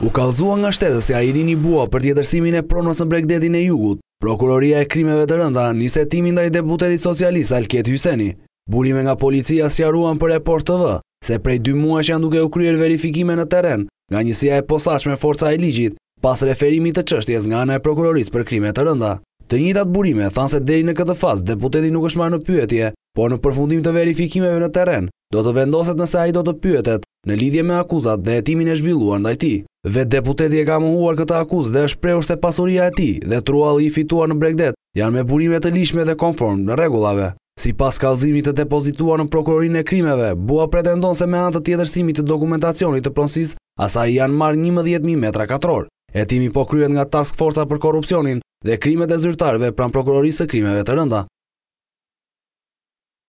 U kallëzua nga shtetësja Irini Bua për tjetërsimin e pronës në bregdetin e Jugut, Prokuroria e Krimeve të Rënda nis hetimin ndaj deputetit socialist Alket Hyseni. Burime nga policia sqaruan për Report TV se prej dy muajsh janë duke u kryer verifikime në terren nga njësia e posaçme Forca e Ligjit, pas referimit të çështjes nga ana e Prokurorisë për Krime të Rënda. Të njëjtat burime thanë se deri në këtë fazë deputeti nuk është marrë në pyetje, por në përfundim të verifikimeve në terren, Do të vendoset nëse ai do të pyetet në lidhje me akuzat dhe hetimin e zhvilluar ndaj tij. Vetë deputeti e ka mohuar këtë akuzë dhe është shprehur se pasuria e tij dhe trualli i fituar në bregdet janë me burime të ligjshme dhe konform në rregullave. Sipas kallëzimit të depozituar në Prokurorinë e Krimeve, Bua pretendon se me anë të tjetërsimit të dokumentacionit të pronësisë asaj i janë marrë njëmbëdhjetë mijë metra katrorë. Hetimi po kryhet nga Task Forca për Korrupsionin dhe Krimet e Zyrtarëve pranë Prokurorisë së Krimeve të Rënda.